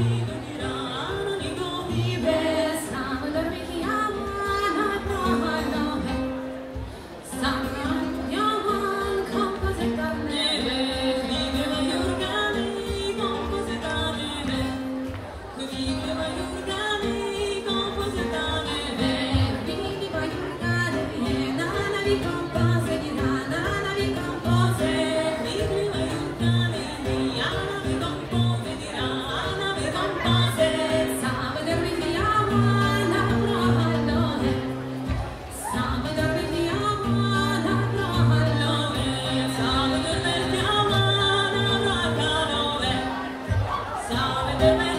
Bye. the